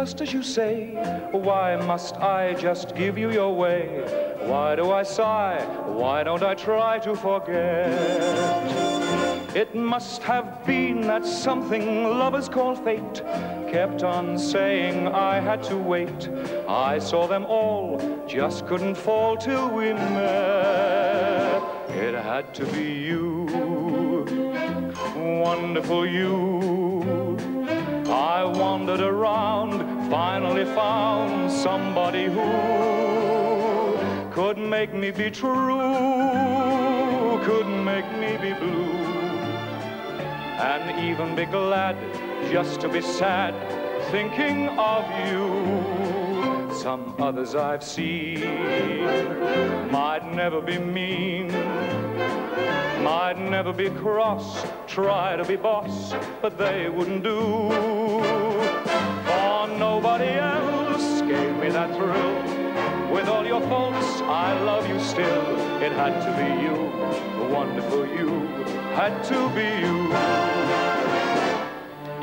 Just as you say? Why must I just give you your way? Why do I sigh? Why don't I try to forget? It must have been that something lovers call fate kept on saying I had to wait. I saw them all, just couldn't fall till we met. It had to be you, wonderful you. I wandered around, finally found somebody who could make me be true, could make me be blue, and even be glad just to be sad thinking of you. Some others I've seen might never be mean, might never be cross, try to be boss, but they wouldn't do. For nobody else gave me that thrill. With all your faults, I love you still. It had to be you, the wonderful you, had to be you.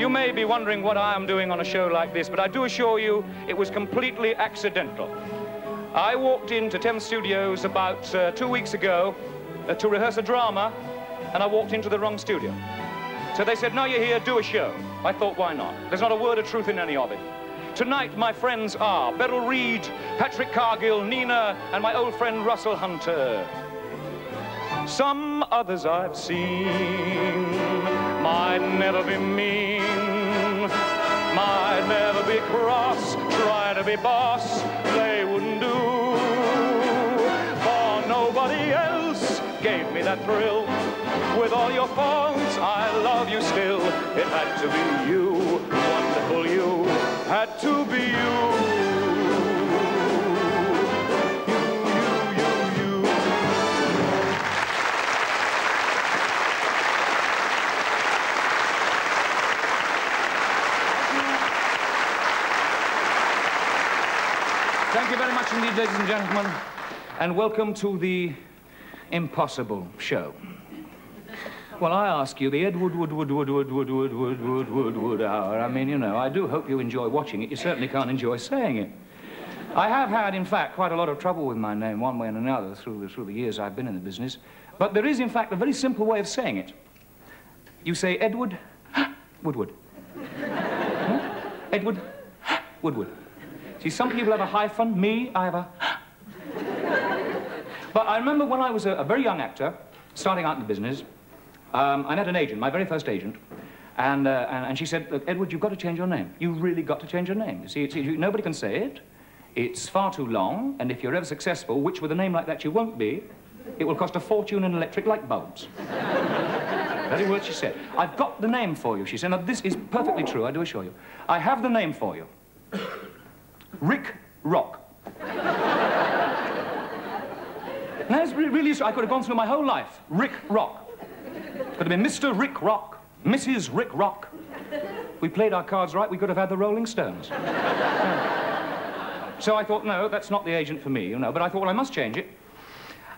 You may be wondering what I am doing on a show like this, but I do assure you it was completely accidental. I walked into Thames Studios about uh, two weeks ago uh, to rehearse a drama, and I walked into the wrong studio. So they said, now you're here, do a show. I thought, why not? There's not a word of truth in any of it. Tonight, my friends are Beryl Reid, Patrick Cargill, Nina, and my old friend Russell Hunter. Some others I've seen might never be mean, might never be cross, try to be boss, they wouldn't do. For nobody else gave me that thrill. With all your faults, I love you still. It had to be you, wonderful you, had to be you. Thank you very much indeed, ladies and gentlemen, and welcome to the impossible show. Well, I ask you, the Edward Wood Wood Wood Wood Wood Wood Wood Wood Wood Wood Hour. I mean, you know, I do hope you enjoy watching it. You certainly can't enjoy saying it. I have had, in fact, quite a lot of trouble with my name, one way and another, through the, through the years I've been in the business. But there is, in fact, a very simple way of saying it. You say Edward Woodward. Huh? Edward Woodward. See, some people have a hyphen. Me, I have a. but I remember when I was a, a very young actor, starting out in the business, um, I met an agent, my very first agent, and, uh, and, and she said, Look, Edward, you've got to change your name. You really got to change your name. You see, it's, you, nobody can say it. It's far too long, and if you're ever successful, which with a name like that you won't be, it will cost a fortune in electric light bulbs. Very words she said. I've got the name for you, she said. Now, this is perfectly true, I do assure you. I have the name for you. Rick Rock. That's really, I could have gone through my whole life. Rick Rock. Could have been Mr. Rick Rock, Mrs. Rick Rock. We played our cards right, we could have had the Rolling Stones. so I thought, no, that's not the agent for me, you know. But I thought, well, I must change it.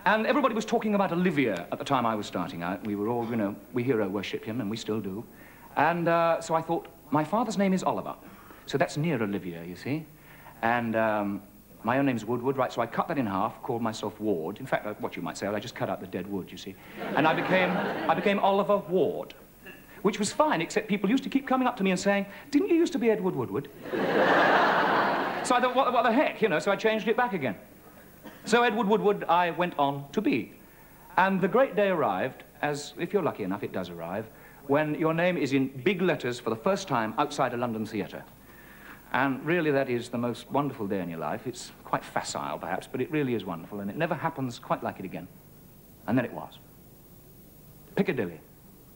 And everybody was talking about Olivier at the time I was starting out. We were all, you know, we hero worship him, and we still do. And uh, so I thought, my father's name is Oliver. So that's near Olivier, you see. And um, my own name's Woodward, right? So I cut that in half, called myself Ward. In fact, uh, what you might say, I just cut out the dead wood, you see. And I became, I became Oliver Ward, which was fine, except people used to keep coming up to me and saying, didn't you used to be Edward Woodward? so I thought, what, what the heck, you know, so I changed it back again. So Edward Woodward I went on to be. And the great day arrived, as if you're lucky enough, it does arrive, when your name is in big letters for the first time outside a London theatre. And really, that is the most wonderful day in your life. It's quite facile, perhaps, but it really is wonderful, and it never happens quite like it again. And then it was. Piccadilly,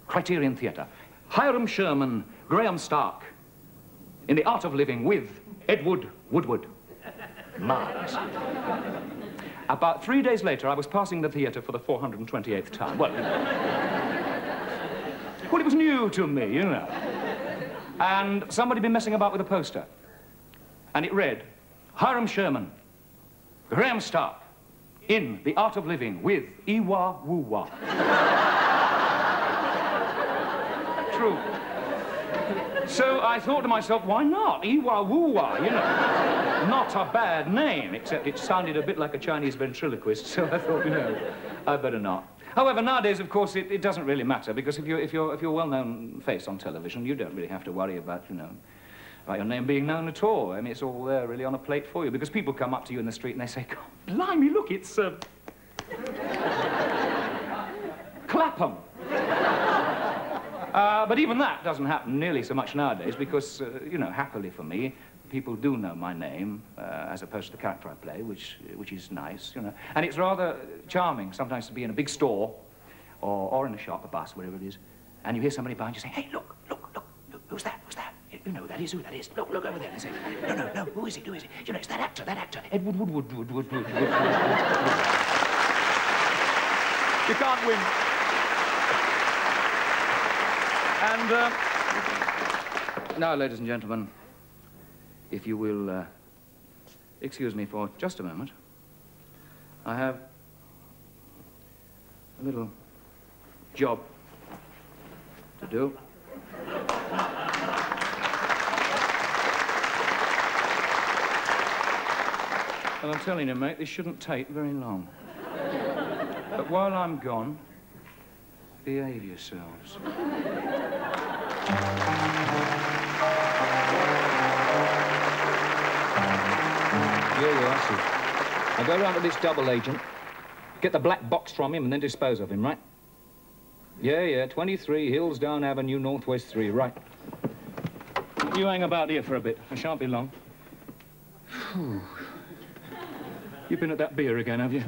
Criterion Theatre. Hiram Sherman Graham Stark. In the Art of Living with Edward Woodward. Marvellous. About three days later, I was passing the theatre for the 428th time. Well, well, it was new to me, you know. And somebody had been messing about with a poster. And it read, Hiram Sherman, Graham Stark, in The Art of Living with Iwa Wuwa. True. So I thought to myself, why not? Iwa Wuwa, you know. Not a bad name, except it sounded a bit like a Chinese ventriloquist, so I thought, you know, I better not. However, nowadays, of course, it, it doesn't really matter, because if you're, if, you're, if you're a well-known face on television, you don't really have to worry about, you know, about your name being known at all. I mean, it's all there, really, on a plate for you, because people come up to you in the street and they say, God, blimey, look, it's, uh... Clapham. Uh, but even that doesn't happen nearly so much nowadays because, uh, you know, happily for me, people do know my name uh, as opposed to the character I play, which, which is nice, you know. And it's rather charming sometimes to be in a big store or, or in a shop, a bus, whatever it is, and you hear somebody behind you say, hey, look, look, look, look who's that, who's that? You know who that is, who that is. Look, look over there. And say, no, no, no, who is it, who is it? You know, it's that actor, that actor, Edward Woodward, Wood, Wood, Wood, Wood. You can't win. And uh, now, ladies and gentlemen, if you will uh, excuse me for just a moment, I have a little job to do. And I'm telling you, mate, this shouldn't take very long. But while I'm gone, behave yourselves. Yeah, yeah, I see. I go round to this double agent, get the black box from him, and then dispose of him, right? Yeah, yeah, 23 Hillsdown Avenue, Northwest 3, right. You hang about here for a bit. I shan't be long. Whew. You've been at that beer again, have you?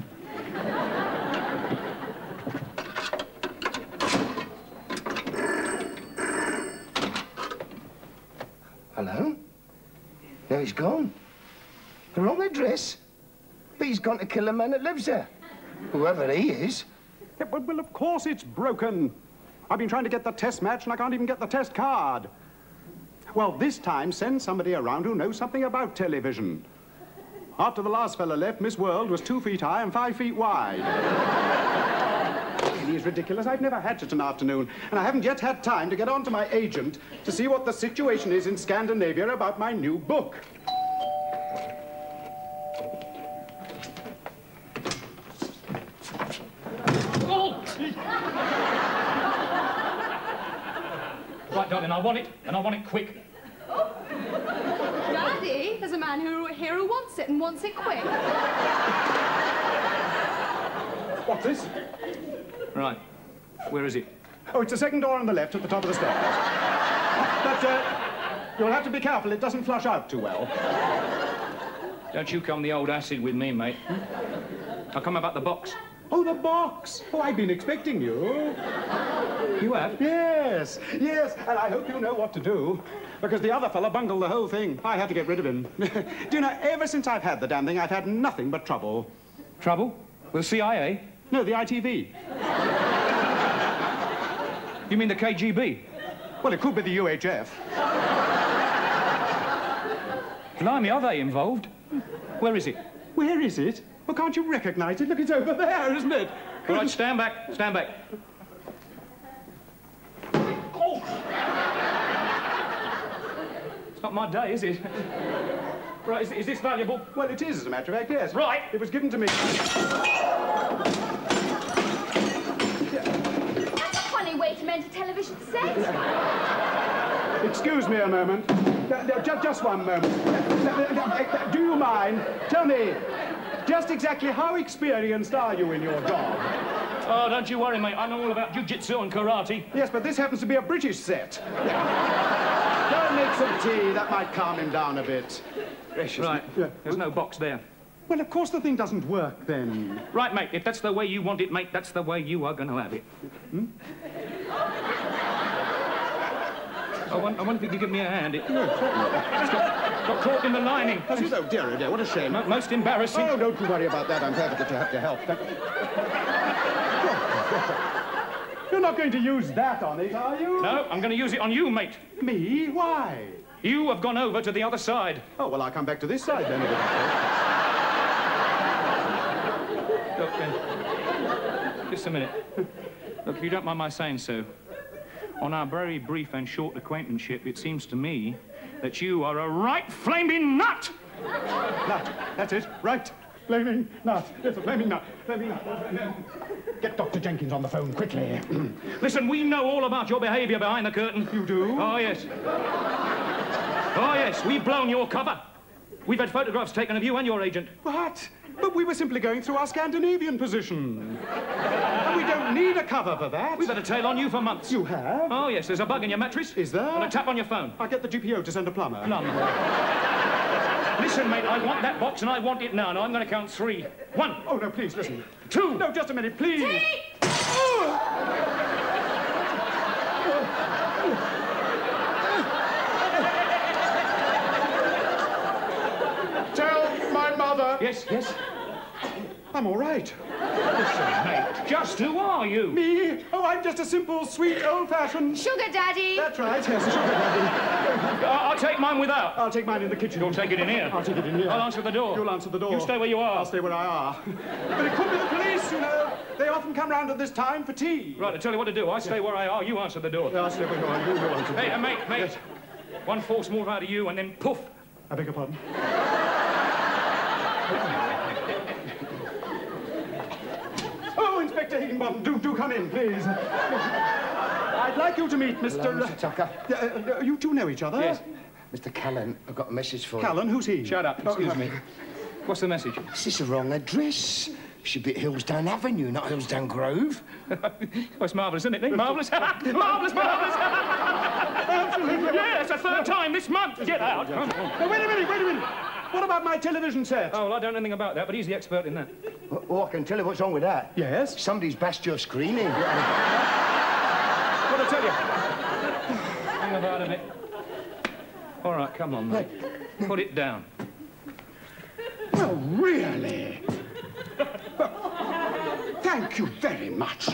Hello? No, he's gone. The wrong address. But he's gone to kill a man that lives there. Whoever he is. Yeah, well, well, of course it's broken. I've been trying to get the test match and I can't even get the test card. Well, this time send somebody around who knows something about television. After the last fella left, Miss World was two feet high and five feet wide. Really is ridiculous. I've never had such an afternoon, and I haven't yet had time to get on to my agent to see what the situation is in Scandinavia about my new book. Right, darling, I want it, and I want it quick. Daddy, there's a man who, here who wants it and wants it quick. What's this? Right. Where is it? Oh, it's the second door on the left at the top of the stairs. But, uh, you'll have to be careful. It doesn't flush out too well. Don't you come the old acid with me, mate. I'll come about the box. Oh, the box. Oh, I've been expecting you. You have? Yes, yes, and I hope you know what to do. Because the other fella bungled the whole thing. I had to get rid of him. do you know, ever since I've had the damn thing, I've had nothing but trouble. Trouble? With the CIA? No, the ITV. You mean the KGB? Well, it could be the UHF. Blimey, are they involved? Where is it? Where is it? Well, can't you recognize it? Look, it's over there, isn't it? All right, stand back, stand back. Oh! It's not my day, is it? Right, is, is this valuable? Well, it is, as a matter of fact, yes. Right. It was given to me. That's a funny way to mend a television set. Excuse me a moment. Uh, no, ju- just one moment. Uh, Do you mind? Tell me, just exactly how experienced are you in your job? Oh, don't you worry, mate. I know all about jiu-jitsu and karate. Yes, but this happens to be a British set. Go and make some tea. That might calm him down a bit. Gracious Right. Yeah. There's no box there. Well, of course the thing doesn't work then. Right, mate, if that's the way you want it, mate, that's the way you are going to have it. Hmm? I, want, I wonder if you could give me a hand. It, it's got, got caught in the lining. Oh, dear, oh, dear, what a shame. Mo- Most embarrassing. Oh, don't you worry about that. I'm perfectly to have to help. You're not going to use that on it, are you? No, I'm going to use it on you, mate. Me? Why? You have gone over to the other side. Oh, well, I'll come back to this side then. Look, uh, just a minute. Look, if you don't mind my saying so, on our very brief and short acquaintanceship, it seems to me that you are a right flaming nut! Nut. That's it. Right. Flaming nut. Yes, a flaming nut. Flaming nut. Get Dr. Jenkins on the phone quickly. Listen, we know all about your behavior behind the curtain. You do? Oh, yes. Oh, yes, we've blown your cover. We've had photographs taken of you and your agent. What? But we were simply going through our Scandinavian position. and we don't need a cover for that. We've had a tail on you for months. You have? Oh, yes, there's a bug in your mattress. Is there? And a tap on your phone. I'll get the GPO to send a plumber. Listen, mate, I want that box and I want it now. Now I'm going to count three. One, Oh, no, please, listen. two. No, just a minute, please. Tell my mother Yes, yes. I'm all right. Listen, mate, just who are you? Me? Oh, I'm just a simple, sweet, old-fashioned... Sugar daddy. That's right, yes, sugar daddy. I- I'll take mine without. I'll take mine in the kitchen. You'll take it in here. I'll take it in here. I'll answer the door. You'll answer the door. You stay where you are. I'll stay where I are. but it could be the police, you know. They often come round at this time for tea. Right, I tell you what to do. I stay where I are. You answer the door. I'll stay where you are. You will answer the Hey, door. uh, mate, mate. Yes. One force more out of you, and then poof. I beg your pardon. Oh, Inspector Higginbottom, do, do come in, please. I'd like you to meet Mr. Hello, Mr. Tucker. Uh, uh, you two know each other? Yes. Mr. Callan, I've got a message for you. Callan, who's he? Shut up. Excuse me. What's the message? This is the wrong address. Should be at Hillsdown Avenue, not Hillsdown Grove. Oh, it's marvellous, isn't it? Marvellous. marvellous, marvellous. yeah, it's the third time this month. Get out. Now, wait a minute, wait a minute. What about my television set? Oh, well, I don't know anything about that, but he's the expert in that. Oh, I can tell you what's wrong with that. Yes? Somebody's bashed your screening. What I tell you? Hang about a bit. All right, come on, mate. Put it down. Well, really? Thank you very much.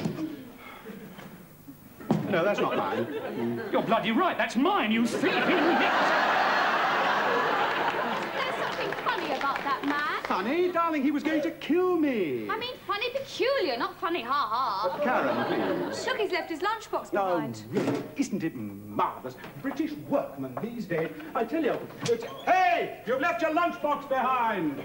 No, that's not mine. You're bloody right. That's mine, you thief. There's something funny about that man. Funny, darling, he was going to kill me. I mean, funny peculiar, not funny ha ha. Karen, please. Look, he's left his lunchbox Oh, behind. really? Isn't it marvellous? British workmen these days. I tell you. It's... Hey, you've left your lunchbox behind.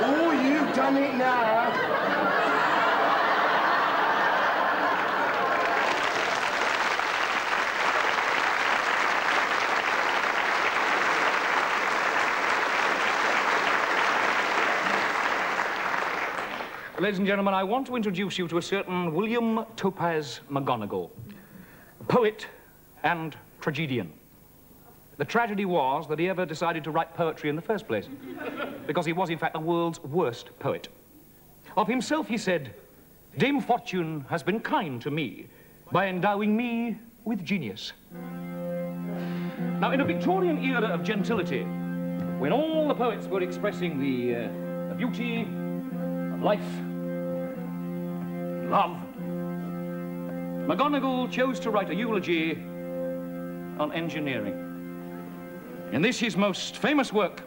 Oh, you've done it now. Ladies and gentlemen, I want to introduce you to a certain William Topaz McGonagall, poet and tragedian. The tragedy was that he ever decided to write poetry in the first place, because he was, in fact, the world's worst poet. Of himself, he said, Dame Fortune has been kind to me by endowing me with genius. Now, in a Victorian era of gentility, when all the poets were expressing the, uh, the beauty of life, love, McGonagall chose to write a eulogy on engineering. In this, his most famous work,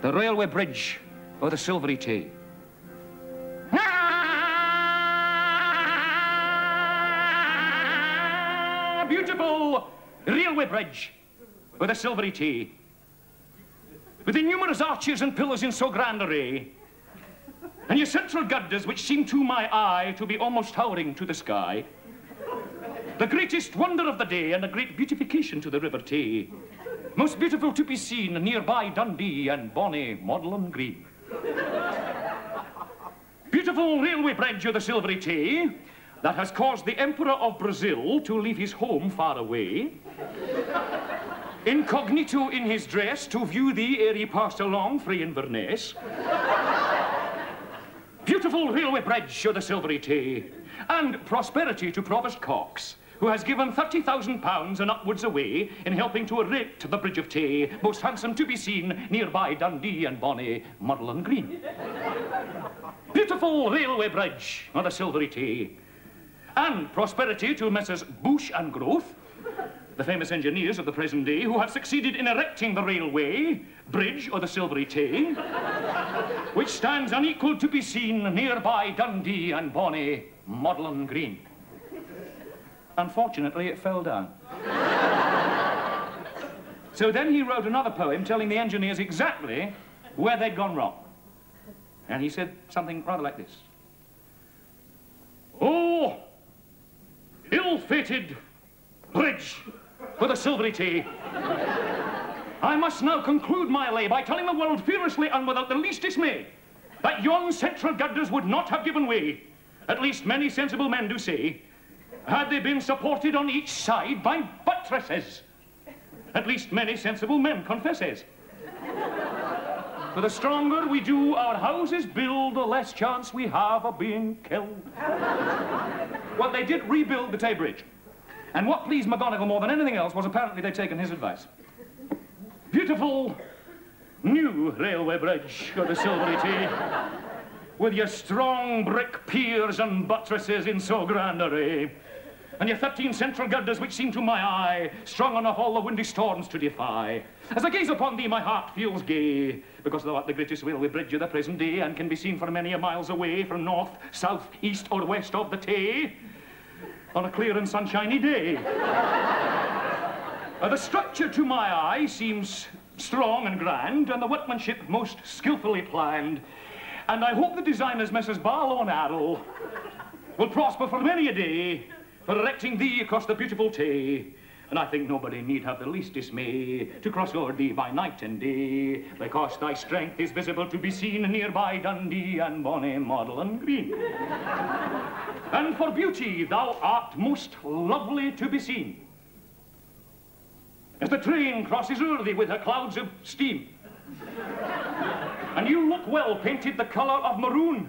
The Railway Bridge or the Silvery Tay. Ah, beautiful railway bridge with a silvery Tay. With the numerous arches and pillars in so grand array, and your central girders which seem to my eye to be almost towering to the sky. The greatest wonder of the day and a great beautification to the River Tay. Most beautiful to be seen nearby Dundee and bonny Magdalen Green. Beautiful railway bridge of the Silvery Tay that has caused the Emperor of Brazil to leave his home far away. Incognito in his dress to view thee ere he passed along free Inverness. Beautiful railway bridge of the Silvery Tay, and prosperity to Provost Cox, who has given £30,000 and upwards away in helping to erect the Bridge of Tay, most handsome to be seen nearby Dundee and Bonnie, Magdalen Green. Beautiful railway bridge on the Silvery Tay, and prosperity to Messrs. Bouch and Grothe, the famous engineers of the present day who have succeeded in erecting the railway, bridge or the Silvery Tay, which stands unequal to be seen nearby Dundee and Bonnie, Magdalen Green. Unfortunately, it fell down. so then he wrote another poem telling the engineers exactly where they'd gone wrong. And he said something rather like this. Oh, ill-fated bridge for the Silvery Tay. I must now conclude my lay by telling the world fearlessly and without the least dismay that yon central girders would not have given way. At least many sensible men do say, had they been supported on each side by buttresses. At least many sensible men confesses. For the stronger we do our houses build, the less chance we have of being killed. well, they did rebuild the Tay Bridge. And what pleased McGonagall more than anything else was apparently they'd taken his advice. Beautiful new railway bridge Silvery Tay, with your strong brick piers and buttresses in so grand array, and your 13 central girders which seem to my eye strong enough all the windy storms to defy. As I gaze upon thee, my heart feels gay, because thou art the greatest railway bridge of the present day, and can be seen for many a miles away from north, south, east, or west of the Tay on a clear and sunshiny day. Uh, the structure to my eye seems strong and grand, and the workmanship most skillfully planned. And I hope the designers, Messrs. Barlow and Arrol, will prosper for many a day for erecting thee across the beautiful Tay. And I think nobody need have the least dismay to cross o'er thee by night and day, because thy strength is visible to be seen nearby Dundee and Bonnie, Magdalen Green. and for beauty thou art most lovely to be seen. As the train crosses thee with her clouds of steam, and you look well painted the colour of maroon.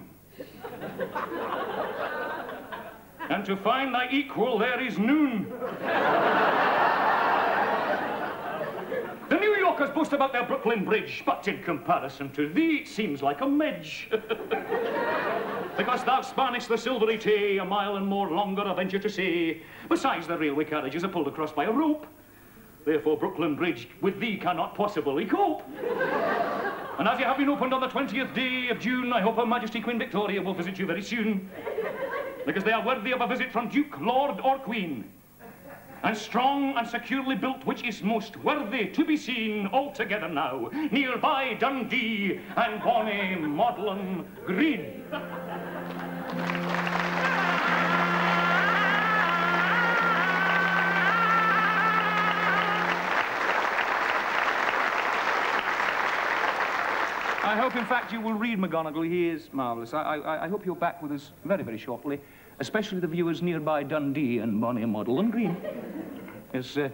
and to find thy equal there is noon. the New Yorkers boast about their Brooklyn Bridge, but in comparison to thee, it seems like a midge. because thou spanest the Silvery Tay, a mile and more longer, I venture to say. Besides, the railway carriages are pulled across by a rope. Therefore, Brooklyn Bridge with thee cannot possibly cope. and as you have been opened on the 20th day of June, I hope Her Majesty Queen Victoria will visit you very soon because they are worthy of a visit from Duke, Lord, or Queen. And strong and securely built, which is most worthy to be seen altogether now, nearby Dundee and bonny Magdalen Green. Hope, in fact, you will read McGonagall. He is marvellous. I, I, I, hope you're back with us very, very shortly, especially the viewers nearby Dundee and Bonnie Magdalen Green. Yes, uh,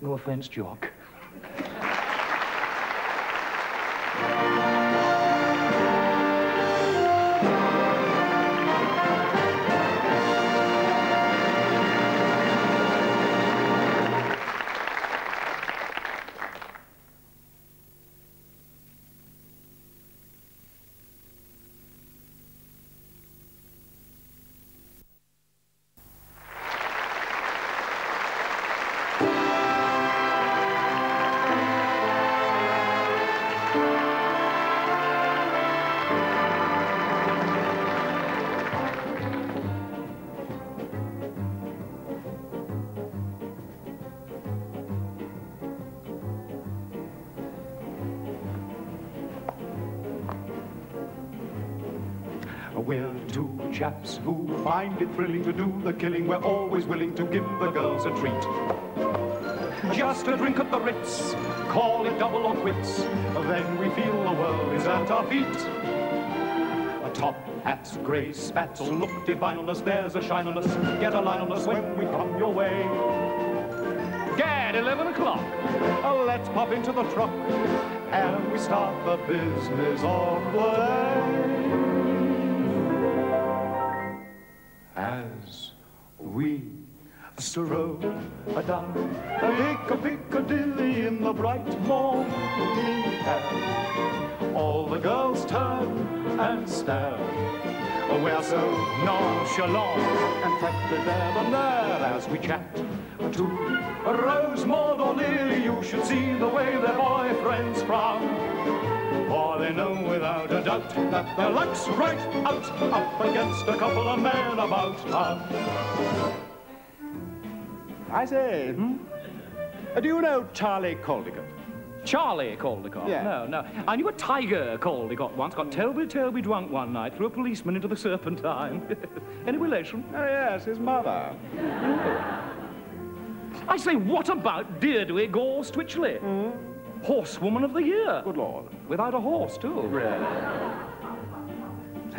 no offence, Jock. Chaps who find it thrilling to do the killing. We're always willing to give the girls a treat. Just a drink at the Ritz, call it double or quits. Then we feel the world is at our feet. A top hats, grey spats, look divine on us. There's a shine on us. Get a line on us when we come your way. Gad, 11 o'clock. Let's pop into the truck and we start the business of the day. As we stroll down a Piccadilly in the bright morning air. All the girls turn and stare. We're so nonchalant and take the debonair as we chat to Rosemont or Lily. You should see the way their boyfriends frown. For they know without a doubt that their luck's right out up against a couple of men about town. I say, hmm? Uh, do you know Charlie Caldecott? Charlie Caldecott? Yeah. No, no. I knew a tiger Caldecott once got terribly, terribly drunk one night, threw a policeman into the Serpentine. Any relation? Oh, yes, his mother. I say, what about Deirdre Gore Stwitchley? Horsewoman of the Year. Good Lord. Without a horse, too. Really?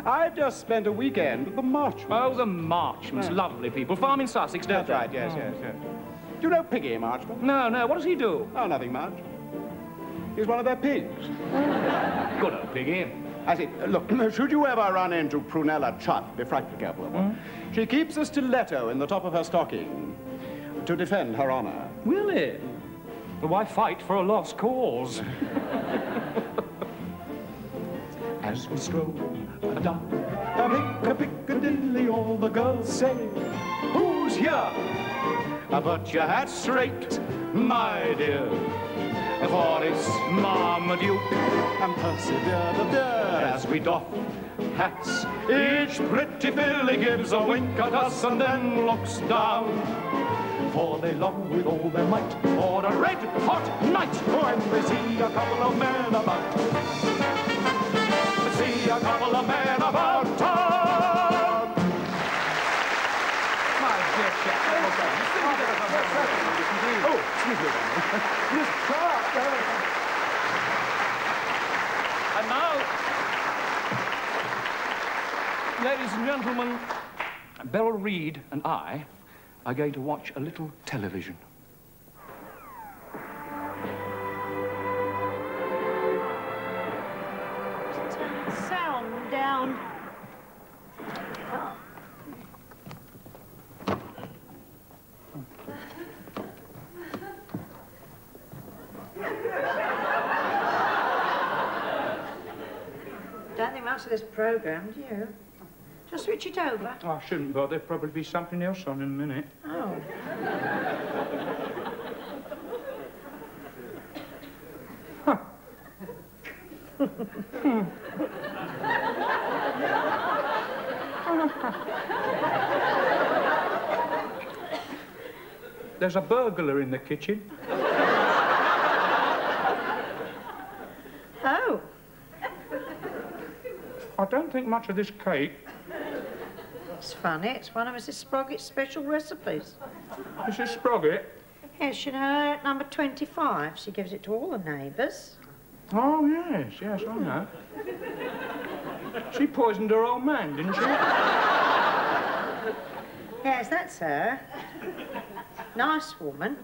I've just spent a weekend with the Marchmonts. Oh, the Marchmonts. Lovely people. Farm in Sussex, don't That's they? right, yes, yes, yes. Do you know Piggy Marchmont? No, no. What does he do? Oh, nothing much. He's one of their pigs. Good old piggy. I see. uh, Look, should you ever run into Prunella Chutt, be frightfully careful of her. She keeps a stiletto in the top of her stocking to defend her honor. Really? Well, why fight for a lost cause? As we stroll down a Piccadilly, all the girls say, Who's here? Uh, Put your hat straight, my dear. For it's Marmaduke and Percy of as we doff hats. Each pretty filly gives a wink at us and then looks down. For they long with all their might for a red hot night when they see a couple of men about. See a couple of men about town. My dear chap. Oh, excuse me. Miss Clark. And now, ladies and gentlemen, Beryl Reid and I are going to watch a little television. Turn the sound down. Don't think much of this program, do you? Just switch it over. Oh, I shouldn't bother. There'll probably be something else on in a minute. Oh. There's a burglar in the kitchen. Oh. I don't think much of this cake. It's funny. It's one of Mrs. Sproggett's special recipes. Mrs. Sproggett? Yes, you know, at number 25, she gives it to all the neighbours. Oh, yes, yes, I know. She poisoned her old man, didn't she? Yes, that's her. Nice woman.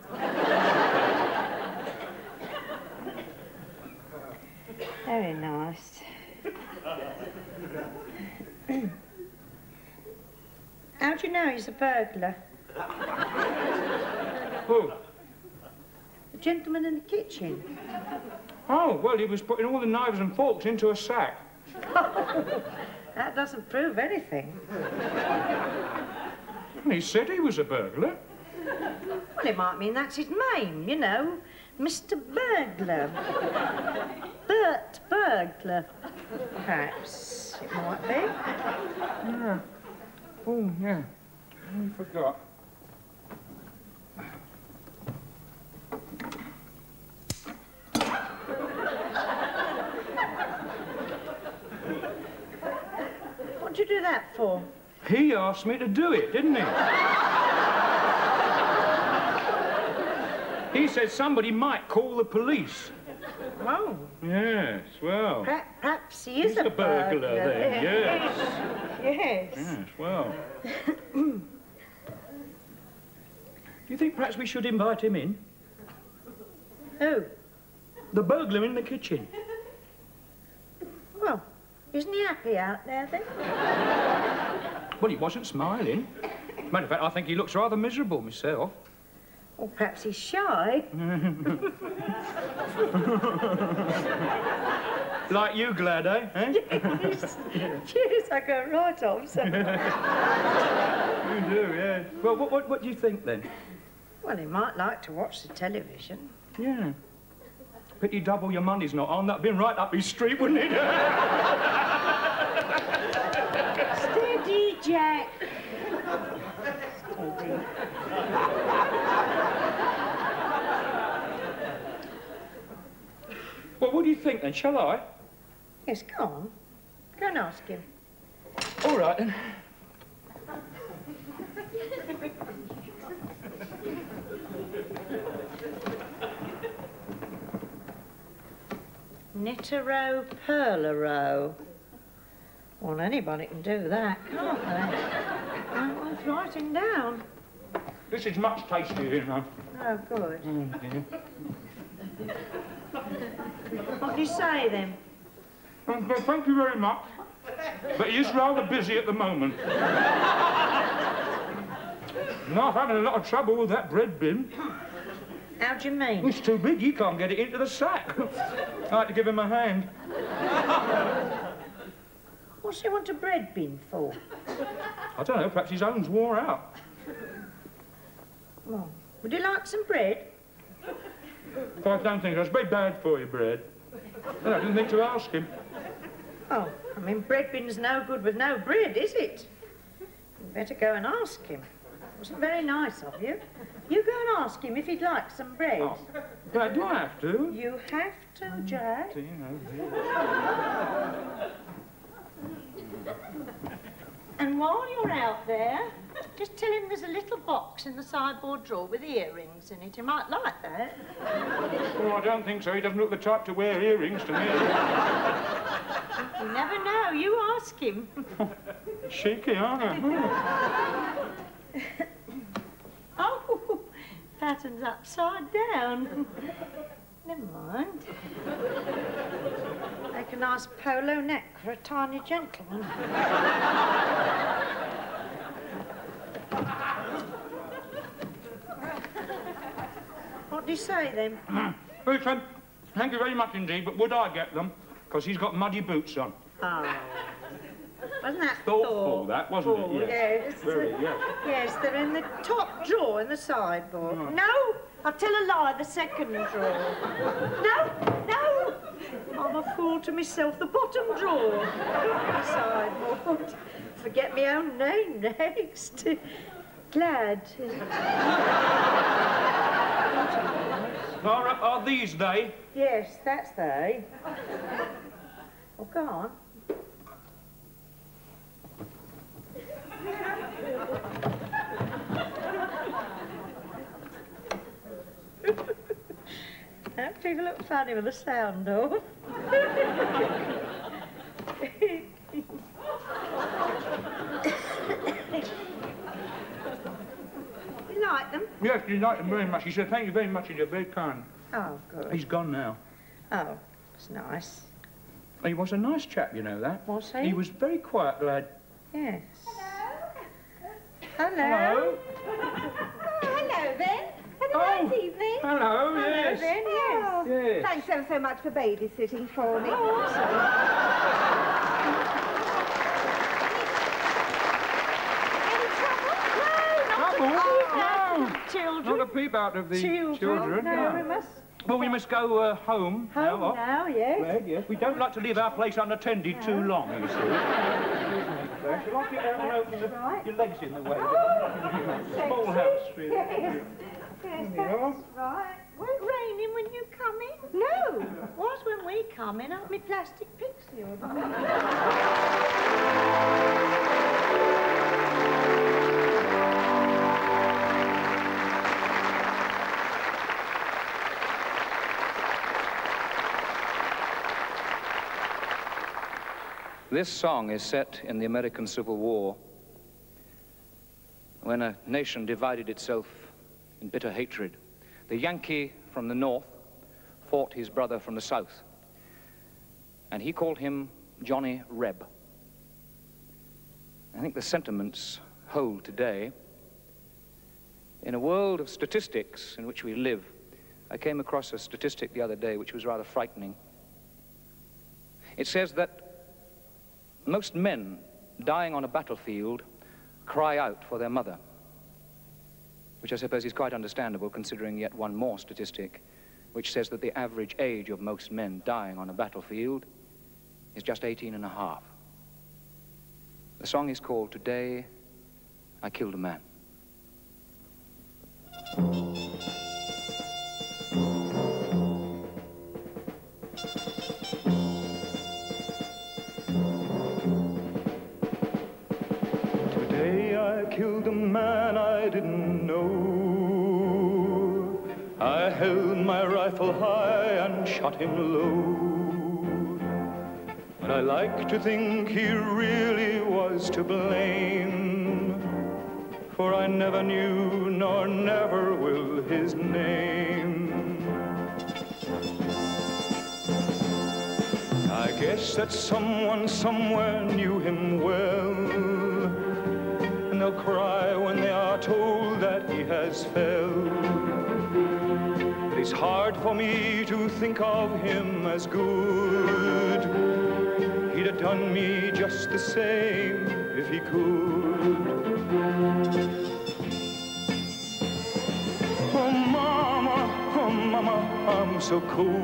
Very nice. How do you know he's a burglar? Who? The gentleman in the kitchen. Oh, well, he was putting all the knives and forks into a sack. That doesn't prove anything. He said he was a burglar. Well, it might mean that's his name, you know. Mr. Burglar. Bert Burglar. Perhaps it might be. Yeah. Oh, yeah. I forgot. What'd you do that for? He asked me to do it, didn't he? he said somebody might call the police. Oh, Yes, well. perha- perhaps he is He's a a burglar then, yes. Yes. Yes, well. Do you think perhaps we should invite him in? Who? The burglar in the kitchen. Well, isn't he happy out there then? Well, he wasn't smiling. Matter of fact, I think he looks rather miserable myself. Or perhaps he's shy. Like you, Glad, eh? yes, yes, I go right off. So. you do, yeah. Well, what, what, what do you think, then? Well, he might like to watch the television. Yeah. Pity double your money's not on. That'd been right up his street, wouldn't it? Steady, Jack. Steady. Well, what do you think, then? Shall I? Yes, go on. Go and ask him. All right, then. Knit-a-row, purl-a-row. Well, anybody can do that, can't they? Oh, worth writing down. This is much tastier, you know. Oh, good. Mm, What do you say, then? Um, but Thank you very much. But he is rather busy at the moment. no, I've had a lot of trouble with that bread bin. How do you mean? It's too big, he can't get it into the sack. I had to give him a hand. What's he want a bread bin for? I don't know, perhaps his own's wore out. Well, would you like some bread? I don't think that's very bad for you, bread. I didn't think to ask him. Oh, I mean, bread bin's no good with no bread, is it? You'd better go and ask him. It Wasn't very nice of you. You go and ask him if he'd like some bread. Oh, but do I have to? You have to, Jack. You know, And while you're out there, just tell him there's a little box in the sideboard drawer with earrings in it. He might like that. Oh, I don't think so. He doesn't look the type to wear earrings to me. You never know. You ask him. Cheeky, aren't I? Oh, pattern's upside down. Never mind. Make a nice polo neck for a tiny gentleman. What do you say then? Well, he um, thank you very much indeed, but would I get them? Because he's got muddy boots on. Oh. Wasn't that Thoughtful, that, wasn't it? Yes. Yes. Very, yes. Yes, they're in the top drawer in the sideboard. No, I'll tell a lie, the second drawer. No, no! I'm a fool to myself, the bottom drawer. The sideboard. Forget my own name next. Glad. Are, are these they? Yes, that's they. Oh, go on. People look funny with the sound off? you like them? Yes, you like them very much. He said, thank you very much, and you're very kind. Oh, good. He's gone now. Oh, it's nice. He was a nice chap, you know that. Was he? He was very quiet, glad. Yes. Hello. Hello. Hello, oh, then. Have a Oh. nice evening. Hello, Hello, yes. then, yes. Oh, Yes. Thanks ever so much for babysitting for me. Oh, Any trouble? Trouble? No. Children. Not a peep out of the Children. children. No, no. we must Well, we must go uh, home, now. home what? now, yes. Glad, yes. We don't like to leave our place unattended too long, you see. Shall I get out and open the, right. your legs in the way? Oh, Small house, really. Yes, yes that's right. Was it raining when you come in? No. Was when we come in, up me plastic pixie This song is set in the American Civil War when a nation divided itself in bitter hatred. The Yankee from the north fought his brother from the south, and he called him Johnny Reb. I think the sentiments hold today. In a world of statistics in which we live, I came across a statistic the other day which was rather frightening. It says that most men dying on a battlefield cry out for their mother, which I suppose is quite understandable considering yet one more statistic, which says that the average age of most men dying on a battlefield is just 18 and a half. The song is called Today I Killed a Man. I killed a man I didn't know. I held my rifle high and shot him low. But I like to think he really was to blame. For I never knew nor never will his name. I guess that someone somewhere knew him well. They'll cry when they are told that he has fell. It is hard for me to think of him as good. He'd have done me just the same if he could. Oh, mama, oh, mama, I'm so cold.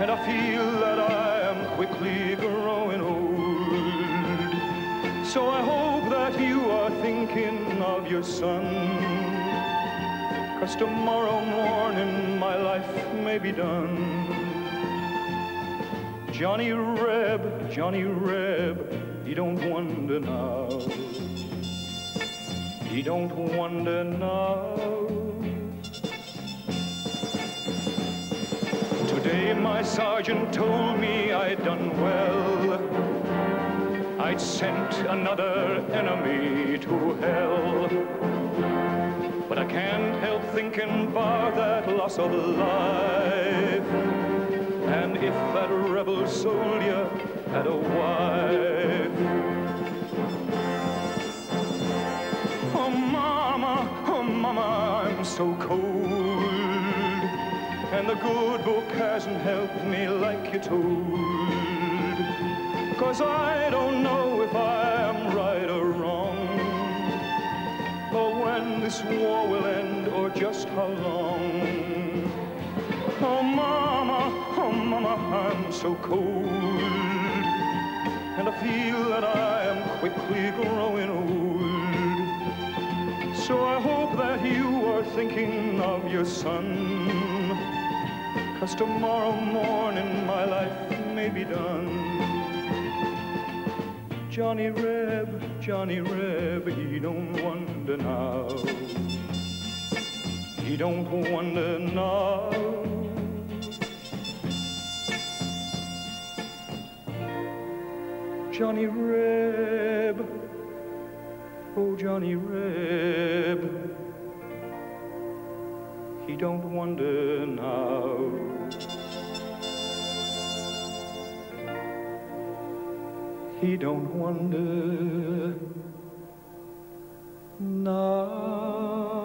And I feel that I am quickly growing old. So I hope that you are thinking of your son. Cause tomorrow morning my life may be done. Johnny Reb, Johnny Reb, he don't wonder now. He don't wonder now. Today my sergeant told me I'd done well. I'd sent another enemy to hell. But I can't help thinking bar that loss of life. And if that rebel soldier had a wife. Oh, mama, oh, mama, I'm so cold. And the good book hasn't helped me like you told. Cause I don't know if I am right or wrong. Or when this war will end, or just how long. Oh, mama, oh, mama, I'm so cold. And I feel that I am quickly growing old. So I hope that you are thinking of your son. Cause tomorrow morning my life may be done. Johnny Reb, Johnny Reb, he don't wonder now. He don't wonder now. Johnny Reb, oh Johnny Reb, he don't wonder now. He don't wonder now.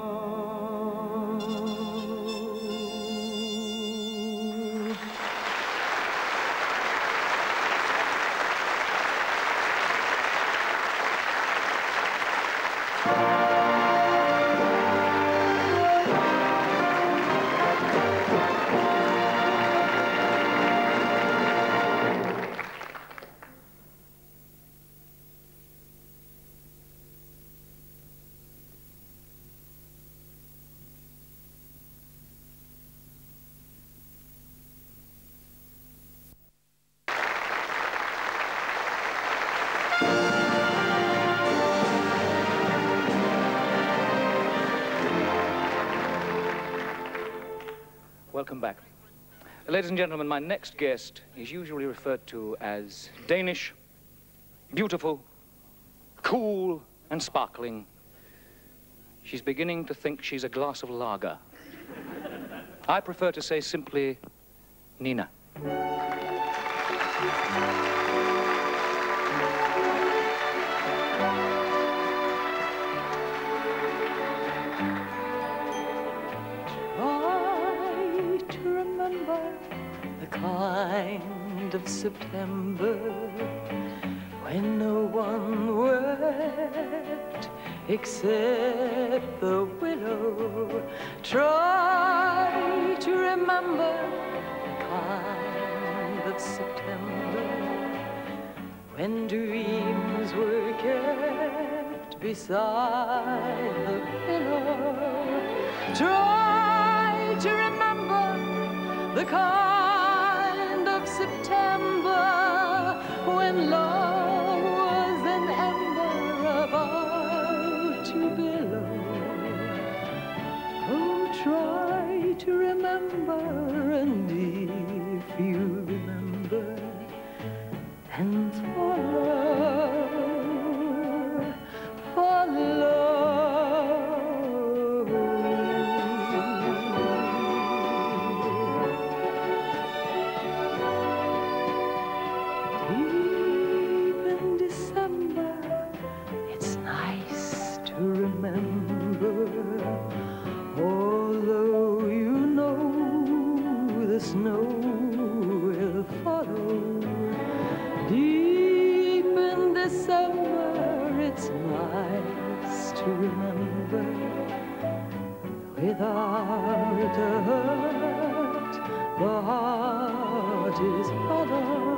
Ladies and gentlemen, my next guest is usually referred to as Danish, beautiful, cool, and sparkling. She's beginning to think she's a glass of lager. I prefer to say simply, Nina. of September when no one wept except the willow. Try to remember the kind of September when dreams were kept beside the pillow. Try to remember the kind love. remember without a hurt the heart is hollow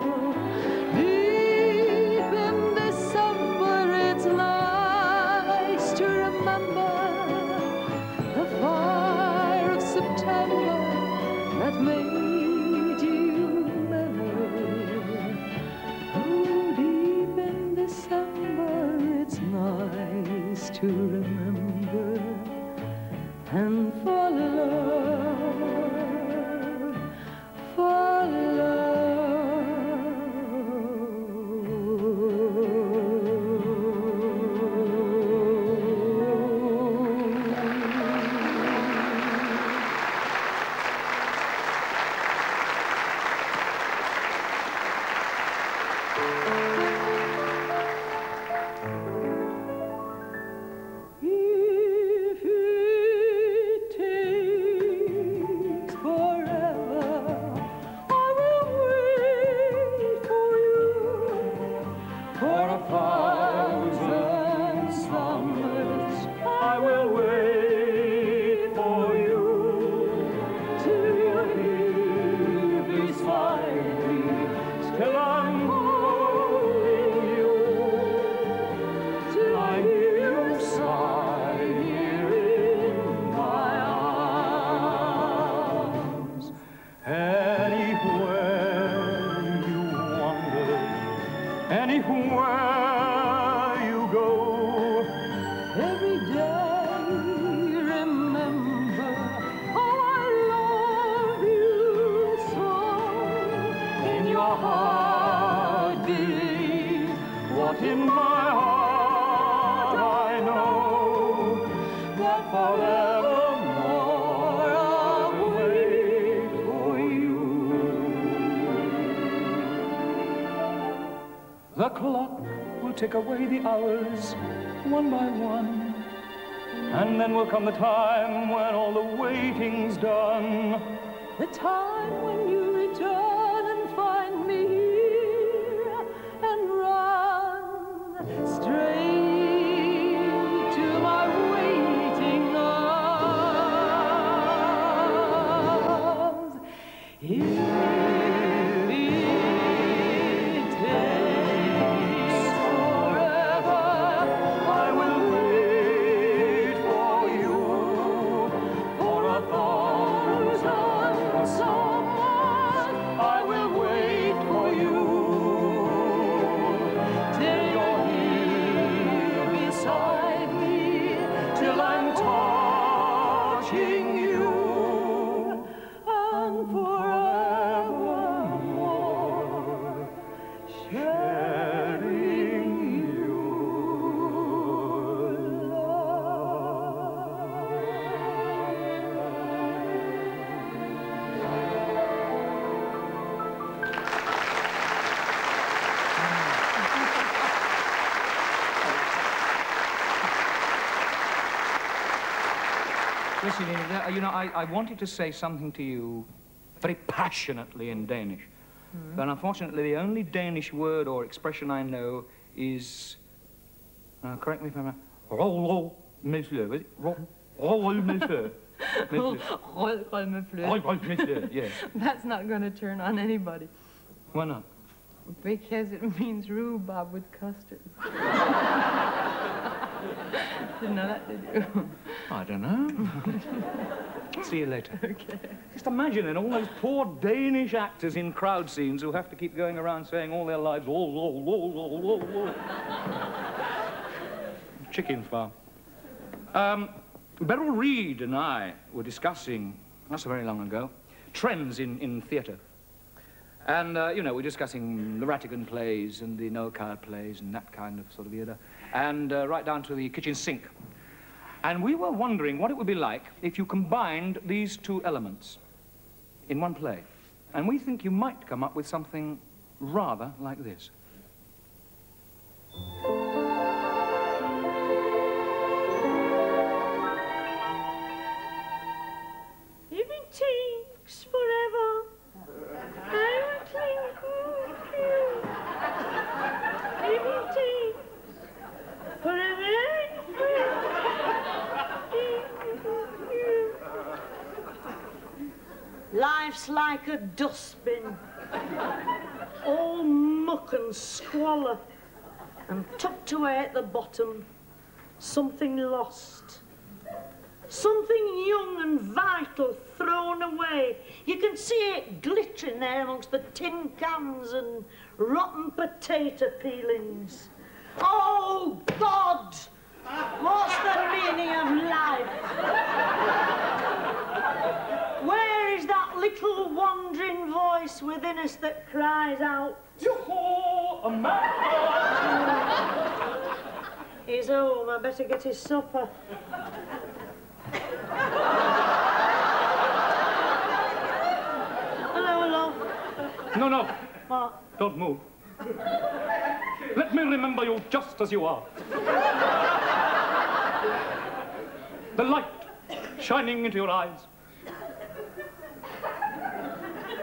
anywhere. clock will take away the hours one by one. And then will come the time when all the waiting's done. The time when You know, I, I wanted to say something to you very passionately in Danish. Mm. But unfortunately, the only Danish word or expression I know is, uh, correct me if I'm wrong, roll, monsieur. Is it? Roll, roll, monsieur. Roll, That's not going to turn on anybody. Why not? Because it means rhubarb with custard. Didn't know that, did you? I don't know. See you later. Okay. Just imagining all those poor Danish actors in crowd scenes who have to keep going around saying all their lives, oh, oh, oh, oh, oh, oh. Chicken farm. Um, Beryl Reid and I were discussing, not so very long ago, trends in, in theatre. And, uh, you know, we're discussing the Rattigan plays and the Noel Coward plays and that kind of sort of theatre. And uh, right down to the kitchen sink. And we were wondering what it would be like if you combined these two elements in one play. And we think you might come up with something rather like this. Life's like a dustbin, all muck and squalor, and tucked away at the bottom, something lost. Something young and vital thrown away. You can see it glittering there amongst the tin cans and rotten potato peelings. Oh, God! What's the meaning of life? Little wandering voice within us that cries out, Yoo-hoo, a man! He's home, I better get his supper. hello, hello. No, no, What? don't move. Let me remember you just as you are. The light shining into your eyes.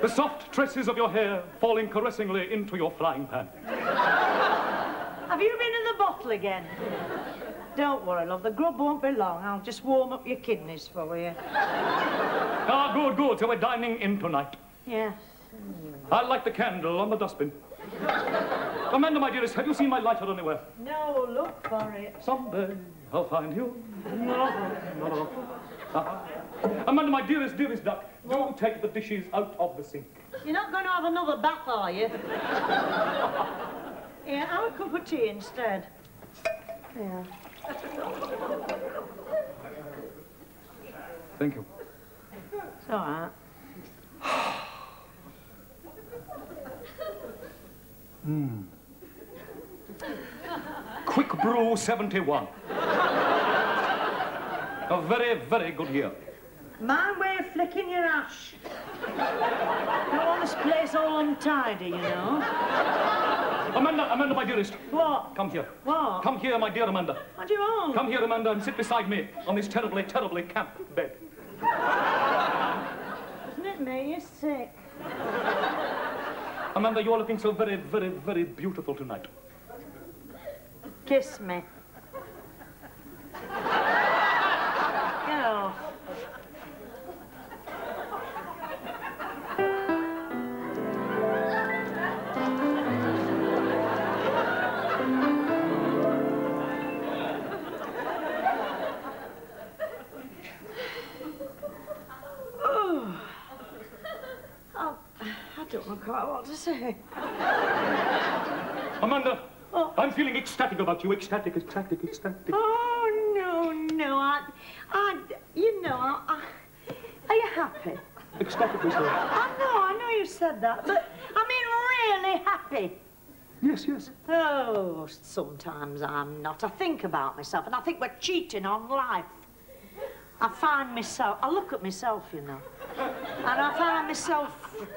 The soft tresses of your hair falling caressingly into your flying pan. Have you been in the bottle again? Don't worry, love. The grub won't be long. I'll just warm up your kidneys for you. Ah, good, good. So we're dining in tonight. Yes. I'll light the candle on the dustbin. Amanda, my dearest, have you seen my lighter anywhere? No, look for it. Someday I'll find you. No, no, no. Amanda, my dearest, dearest duck, don't take the dishes out of the sink. You're not going to have another bath, are you? yeah, have a cup of tea instead. Yeah. Thank you. It's all right. Hmm. Quick Brew 71. A very, very good year. My way of flicking your ash. Don't want this place all untidy, you know. Amanda, Amanda, my dearest, What? come here. What? Come here, my dear Amanda. What do you want? Come here, Amanda, and sit beside me on this terribly, terribly camp bed. Isn't it me? You're sick. Amanda, you're looking so very, very, very beautiful tonight. Kiss me. Quite what to say. Amanda, Oh. I'm feeling ecstatic about you. Ecstatic, ecstatic, ecstatic. Oh, no, no, I, I, you know, I, I, are you happy? Ecstatically so. I know, I know you said that, but I mean really happy. Yes, yes. Oh, sometimes I'm not. I think about myself, and I think we're cheating on life. I find myself, I look at myself, you know, and I find myself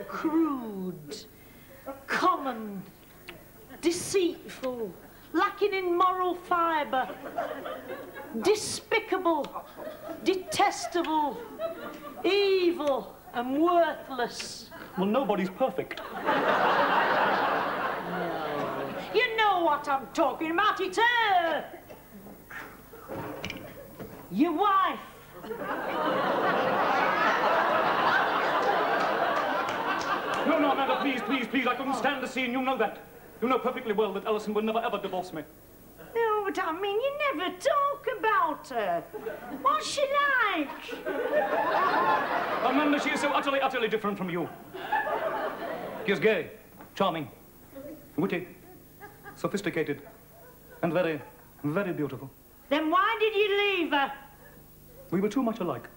crude, common, deceitful, lacking in moral fibre, despicable, detestable, evil, and worthless. Well, nobody's perfect. no. You know what I'm talking about. It's her. Your wife. Please, please, please. I couldn't stand the scene. You know that. You know perfectly well that Ellison will never, ever divorce me. No, but I mean, you never talk about her. What's she like? Amanda, she is so utterly, utterly different from you. She is gay, charming, witty, sophisticated, and very, very beautiful. Then why did you leave her? We were too much alike.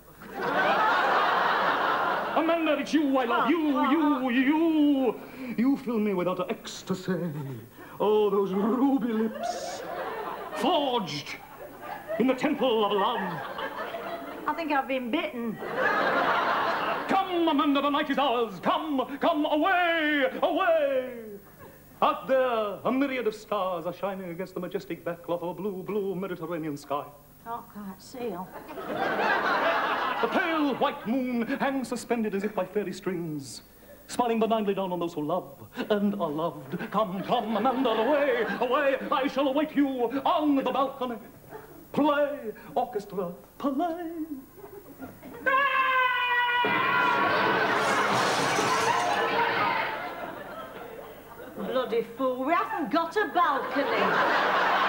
Amanda, it's you I love. Ah. You, you, you. You fill me with utter ecstasy. Oh, those ruby lips, forged in the temple of love. I think I've been bitten. Come, Amanda, the night is ours. Come, come, away, away. Out there, a myriad of stars are shining against the majestic backcloth of a blue, blue Mediterranean sky. I can't see her. The pale white moon hangs suspended as if by fairy strings, smiling benignly down on those who love and are loved. Come, come, Amanda, away, away. I shall await you on the balcony. Play, orchestra, play. Bloody fool, we haven't got a balcony.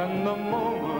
And the moment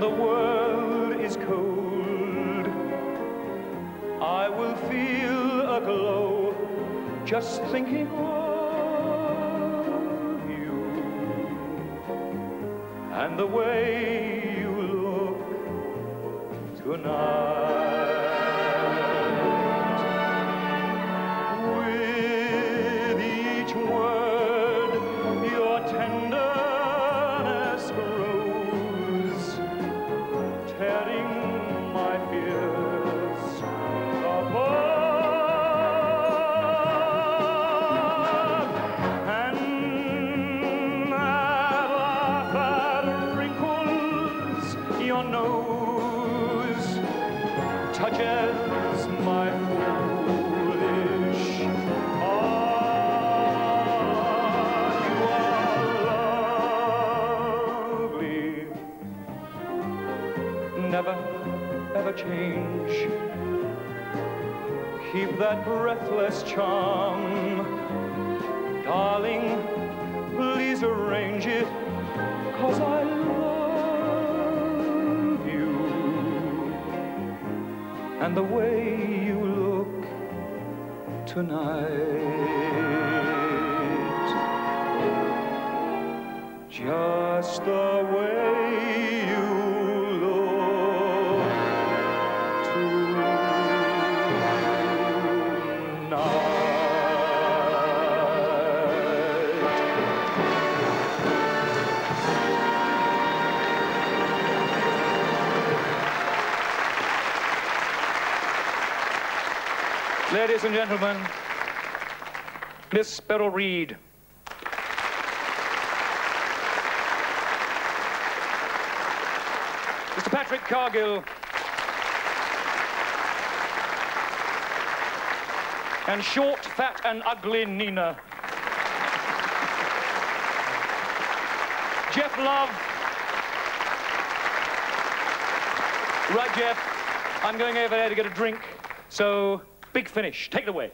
the world is cold, I will feel a glow just thinking of you. And the way charm. Darling, please arrange it, cause I love you. And the way you look tonight. Ladies and gentlemen, Miss Beryl Reid. Mr. Patrick Cargill. And short, fat, and ugly Nina. Geoff Love. Right, Geoff. I'm going over there to get a drink. So, big finish. Take it away.